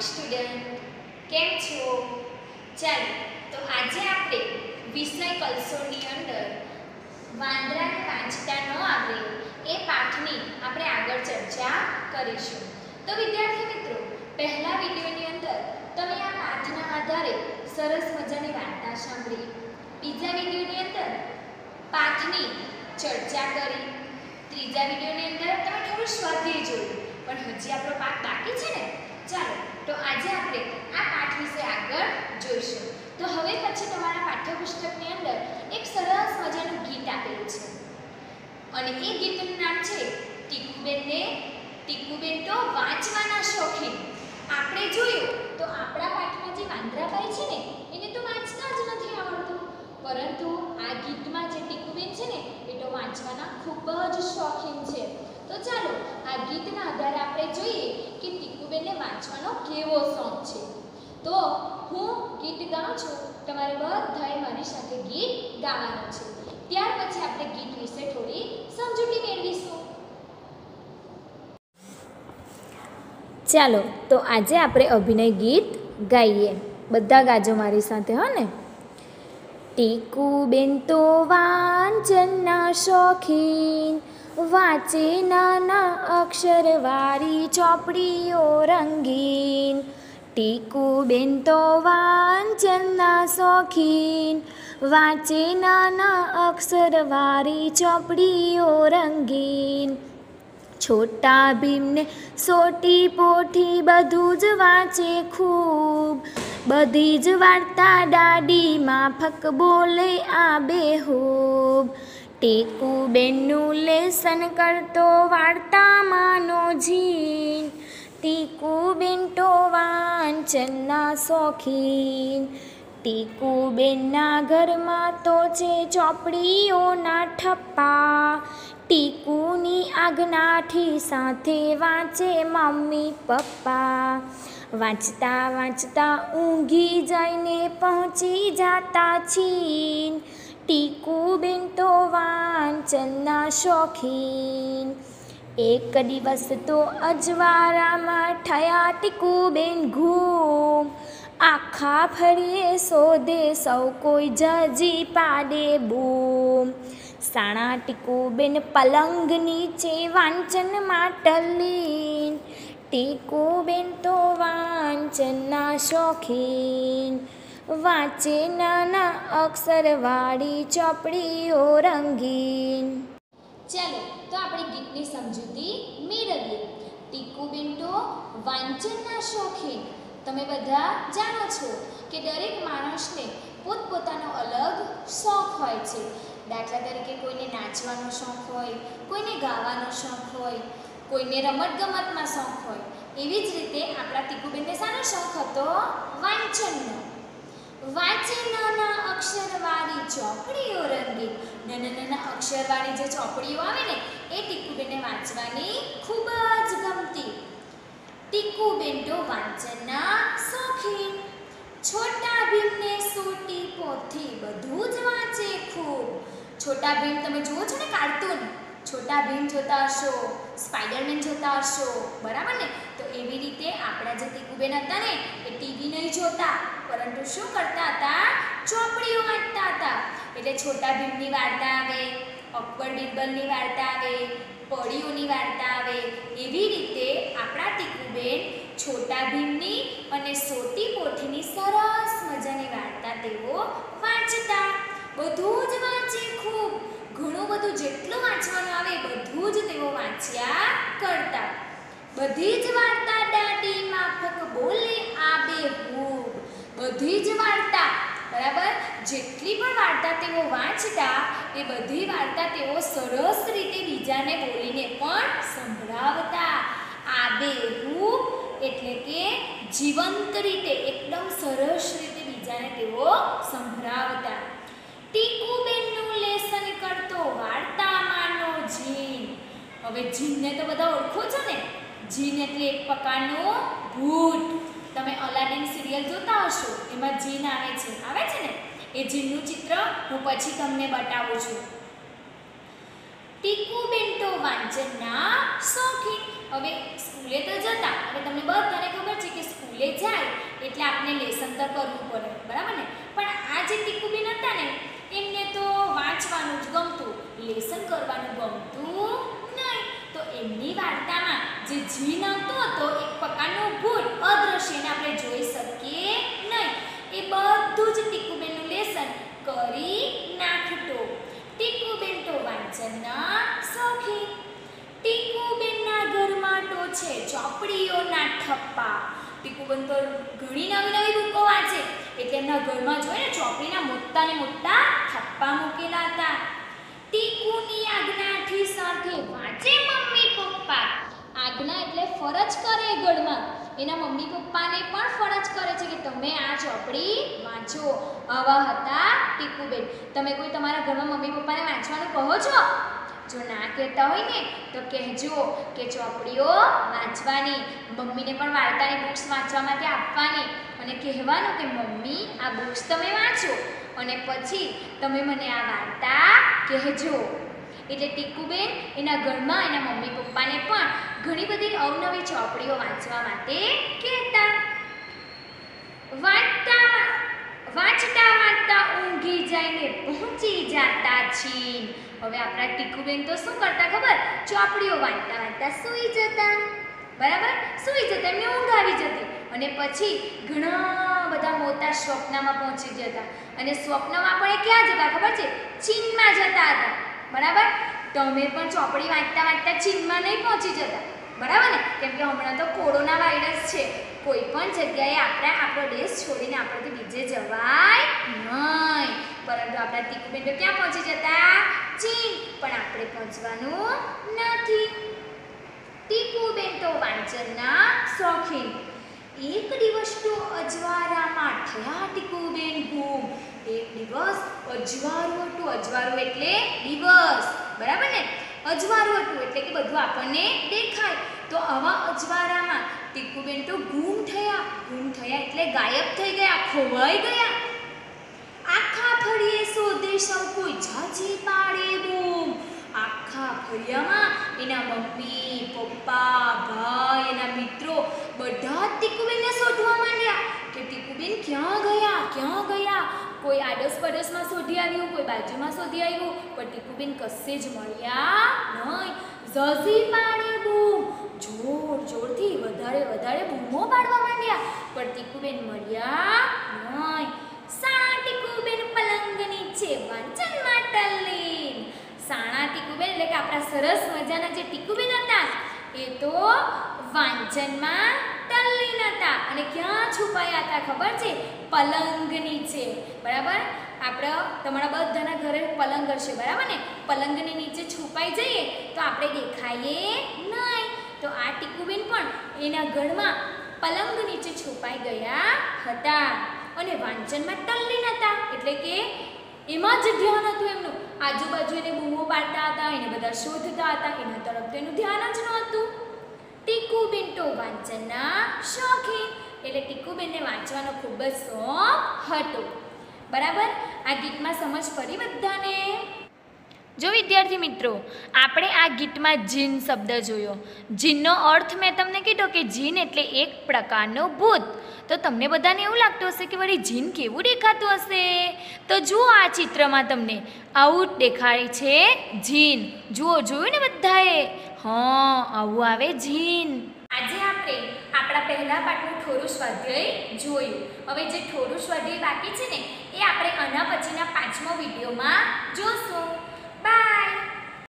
Student કેમ છો? ચાલો, તો આજે આપણે વિષય કલસોની અંદર વાંદરાને વાંચતા ન આવે એ પાઠની આપણે આગળ ચર્ચા કરીશું. તો વિદ્યાર્થી મિત્રો, પહેલા વિડીયોની અંદર તમે આ પાઠના આધારે સરસ મજાની વાર્તા સાંભળી. બીજા વિડીયોની અંદર પાઠની ચર્ચા કરી. ત્રીજા વિડીયોની અંદર તમે થોડું સ્વાધ્યાય જોયું. પણ હજી આપણો પાઠ બાકી છે ને? ચાલો તો આજે આપણે આ પાઠ વિશે આગળ જોઈશું. તો હવે પછી તમારા પાઠ્યપુસ્તકની અંદર એક સરસ મજાનું ગીત આપેલું છે. અને એ ગીતનું નામ છે ટીકુબેનને ટીકુબેન તો વાંચવાના શોખીન. આપણે જોયું તો આપણા પાઠમાં જે વાંદરાભાઈ છે ને, એને તો વાંચતા જ નથી આવડતું. પરંતુ આ ગીતમાં જે ટીકુબેન છે ને, એ તો વાંચવાના ખૂબ જ શોખીન છે. તો ચાલો, આ ગીતના આધારે આપણે જોઈએ કે ટીકુબેનને વાંચવાનો કેવો શોખ છે. તો હું ગીત ગાઉં છું, તમારે બધાએ મારી સાથે ગીત ગાવાનું છે. ત્યાર પછી આપણે ગીત વિશે થોડી સમજૂતી મેળવીશું. ચાલો, તો આજે આપણે અભિનય ગીત ગાઈએ. બધા ગાજો મારી સાથે, હો ને? ટીકુબેન તો વાંચનના શોખીન વાંચે નાના અક્ષરવાળી ચોપડીઓ રંગીન. ટીકુબેન તો વાંચનના શોખીન વાંચે નાના અક્ષરવાળી ચોપડીઓ રંગીન. છોટા ભીમને સોટી પોઠી બધું જ વાંચે ખૂબ બધી જ વાર્તા દાડી માફક બોલે આ બેહૂબ. ટીકુબેનનું લેસન કરતો વાર્તામાંનો જીન. ટીકુબેન તો વાંચનના શોખીન ટીકુબેનના ઘરમાં તો છે ચોપડીઓના ઠપ્પા. ટીકુની આજ્ઞાથી સાથે વાંચે મમ્મી પપ્પા. વાંચતા વાંચતા ઊંઘી જઈને પહોંચી જાતા છીન. ટીકુબેન તો વાંચનના શોખીન. એક દિવસ તો અજવાળામાં થયા ટીકુબેન ઘૂમ. આખા ફરીએ શોધે સૌ કોઈ જજી પાડે બૂમ. સાણા ટીકુબેન પલંગ નીચે વાંચનમાં ટલીન. ટીકુબેન તો વાંચનના શોખીન. વાંચે નાના અક્ષરવાળી ચોપડીઓ રંગીન. ચાલો, તો આપણે ગીતની સમજૂતી મેળવીએ. ટીકુ બિન્ટો વાંચનના શોખીન. તમે બધા જાણો છો કે દરેક માણસને પોતપોતાનો અલગ શોખ હોય છે. દાખલા તરીકે કોઈને નાચવાનો શોખ હોય, કોઈને ગાવાનો શોખ હોય, કોઈને રમતગમતમાં શોખ હોય એવી જ રીતે આપણા ટીકુબેનને શાનો શોખ હતો? વાંચનનો. વાંચનના અક્ષરવાળી ચોપડીઓ રંગી. નાના નાના અક્ષરવાળી જે ચોપડીઓ આવે ને, એ ટીકુબેનને વાંચવાની ખૂબ જ ગમતી. ટીકુબેન તો વાંચનના શોખીન છોટા ભીમને સોટી પોથી બધું જ વાંચે ખૂબ. છોટા ભીમ તમે જુઓ છો ને કાર્ટૂન? છોટા ભીમ જોતા હશો, સ્પાઈડરમેન જોતા હશો, બરાબર ને? એવી રીતે આપણા જે ટીકુબેન હતા ને, એ ટીવી નહીં જોતા. પરંતુ શું કરતા હતા? ચોપડીઓ વાંચતા હતા. એટલે છોટા ભીમની વાર્તા આવે, અકબર બિરબલની વાર્તા આવે પડીઓની વાર્તા આવે. એવી રીતે આપણા ટીકુબેન છોટા ભીમની અને સોટી પોઠીની સરસ મજાની વાર્તા તેઓ વાંચતા. બધું જ વાંચે ખૂબ. ઘણું બધું જેટલું વાંચવાનું આવે, બધું જ તેઓ વાંચ્યા કરતા. બધી જ વાર્તા દાદી માફક બોલે આબે ખૂબ બધી જ વાર્તા, બરાબર? જેટલી પણ વાર્તા તેઓ વાંચતા, એ બધી વાર્તા તેઓ સરસ રીતે બીજાને બોલીને પણ સંભળાવતા. આબેહૂબ એટલે કે જીવંત રીતે, એકદમ સરસ રીતે બીજાને તેઓ સંભળાવતા. ટીકુબેનનું લેસન કરતો વાર્તામાંનો જીન. હવે જીનને તો બધા ઓળખો છો ને? જીન એટલે એક પ્રકારનું ભૂત. તમે અલાદીન સિરિયલ જોતા હશો, એમાં જીન આવે છે. આવે છે ને? એ જીનનું ચિત્ર હું પછી તમને બતાવું છું. ટીકુબેન તો વાંચનના શોખીન હવે સ્કૂલે તો જતા, હવે તમને બધાને ખબર છે કે સ્કૂલે જાય એટલે આપણે લેસન તો કરવું પડે, બરાબર ને? પણ આ જે ટીકુબેન હતા ને, એમને તો વાંચવાનું જ ગમતું, લેસન કરવાનું ગમતું નહીં. તો એમની વાર્તામાં જે જી આવતો હતો એક પ્રકારનો ભૂલ અદ્રશ્ય એને આપણે જોઈ શકીએ નહીં. એ બધું જ ટીકુબેનનું લેસન કરી નાખતો. ટીકુબેન તો વાંચનના શોખીન ટીકુબેનના ઘરમાં તો છે ચોપડીઓના ઠપ્પા. ટીકુબેન તો ઘણી નવી નવી બુકો વાંચે. એટલે એમના ઘરમાં જોઈએ ને ચોપડીના મોટા ને મોટા ઠપ્પા મૂકેલા હતા. ટીકુની આજ્ઞાથી સાથે વાંચે મમ્મી પપ્પા આજ્ઞા એટલે ફરજ કરે એ ઘરમાં એના મમ્મી પપ્પાને પણ ફરજ કરે છે કે તમે આ ચોપડી વાંચો. આવા હતા ટીકુબેન તમે કોઈ તમારા ઘરમાં મમ્મી પપ્પાને વાંચવાનું કહો છો? જો ના કહેતા હોય ને, તો કહેજો કે ચોપડીઓ વાંચવાની. મમ્મીને પણ વાર્તાની બુક્સ વાંચવા માટે આપવાની. અને કહેવાનું કે, મમ્મી, આ બુક્સ તમે વાંચો. અને પછી તમે મને આ વાર્તા કહેજો. એટલે ટીકુબેન એના ઘરમાં એના મમ્મી પપ્પાને પણ ઘણી બધી અવનવી ચોપડીઓ વાંચવા માટે કહેતા. વાંચતા વાંચતા વાંચતા ઊંઘી જઈને પહોંચી જાતા છીન. હવે આપણા ટીકુબેન તો શું કરતા ખબર? ચોપડીઓ વાંચતા વાંચતા સૂઈ જતા. બરાબર? સૂઈ જતા, એમને ઊંઘ આવી જતી. અને પછી ઘણા બધા મોટા સ્વપ્નમાં પહોંચી જતા. અને સ્વપ્નમાં પણ એ ક્યાં જતા ખબર છે? ચીનમાં જતા હતા. બરાબર? તમે પણ ચોપડી વાંચતા વાંચતા ચીનમાં નહીં પહોંચી જતા. બરાબર ને? કેમ કે હમણાં તો કોરોના વાયરસ છે. કોઈ પણ જગ્યાએ આપણે આપણો દેશ છોડીને આપણેથી બીજે જવાય નહીં. પરંતુ આપણા તીકુબેન તો ક્યાં પહોંચી જતા? ચીન. પણ આપણે પહોંચવાનું નથી. ટીકુબેન તો વાંચનના શોખીન. એક દિવસ તો અજવારામાં થયા ટીકુબેન ગુમ એક દિવસ અજવારું હતું અજવારું એટલે દિવસ. બરાબર ને? અજવારું હતું એટલે કે બધું આપણને દેખાય. તો આવા અજવારામાં ટીકુબેન તો ગુમ થયા. ગુમ થયા એટલે ગાયબ થઈ ગયા, ખોવાઈ ગયા. આખા ફળીએ શોધે સૌ કોઈ જાજી પાડે બૂમ. આખા ફળિયામાં એના મમ્મી, પપ્પા, ભાઈ એના મિત્રો બધા જ ટીકુબેનને શોધવા માંડ્યા કે ટીકુબેન ક્યાં ગયા ક્યાં ગયા? કોઈ આડસ પડોશમાં શોધી આવ્યું, કોઈ બાજુમાં શોધી આવ્યું, પણ ટીકુબેન કશે જ મળ્યા નહીં. ઝઝી પાડે બૂમ. જોર જોરથી વધારે વધારે બૂમો પાડવા માંડ્યા, પણ ટીકુબેન મળ્યા નહીં. સાણા ટીકુબેન પલંગ નીચે વાંચન ટલ્લીન સાણા ટીકુબેન, એટલે કે આપણા સરસ મજાના જે ટીકુબેન હતા, એ તો વાંચનમાં તલ્લીન હતા અને ક્યાં છુપાયા હતા ખબર છે? પલંગ નીચે બરાબર? આપણે, તમારા બધાના ઘરે પલંગ હશે, બરાબર ને? પલંગની નીચે છુપાઈ જઈએ તો આપણે દેખાઈએ નહીં. તો આ ટીકુબેન પણ એના ઘરમાં પલંગ નીચે છુપાઈ ગયા હતા અને વાંચનમાં તલ્લીન હતા. એટલે કે એમાં જ ધ્યાન હતું એમનું. આજુબાજુ એને બૂમો પાડતા હતા, એને બધા શોધતા હતા, એના તરફ તો એનું ધ્યાન જ નહોતું. ટીકુબેન તો વાંચનના શોખીન એટલે ટીકુબેનને વાંચવાનો ખૂબ જ શોખ હતો. બરાબર? આ ગીતમાં સમજ પડી બધાને? જો વિદ્યાર્થી મિત્રો, આપણે આ ગીતમાં જીન શબ્દ જોયો. જીનનો અર્થ મેં તમને કીધો કે જીન એટલે એક પ્રકારનો ભૂત. તો તમને બધાને એવું લાગતું હશે કે વળી જીન કેવું દેખાતું હશે? તો જુઓ આ ચિત્રમાં તમને. આવું દેખાય છે જીન. જુઓ, જોયું ને બધાએ? હા, આવું આવે જીન. આજે આપણે આપણા પહેલા પાઠનું થોડું સ્વાધ્યાય જોયું. હવે જે થોડું સ્વાધ્યાય બાકી છે ને, એ આપણે આના પછીના પાંચમો વિડીયોમાં જોશું.